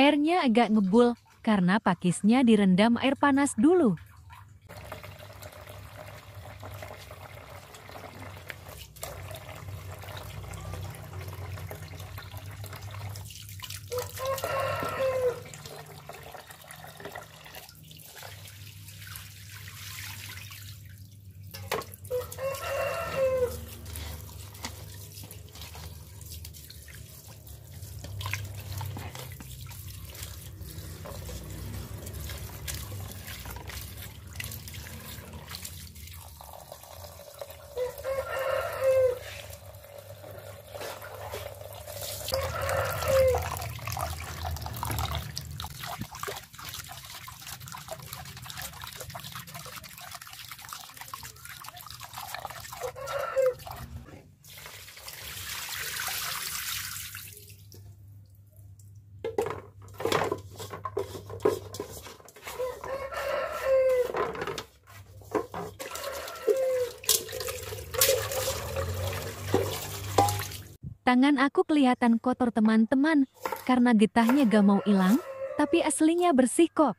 Airnya agak ngebul karena pakisnya direndam air panas dulu. Tangan aku kelihatan kotor teman-teman, karena getahnya gak mau hilang, tapi aslinya bersih kok.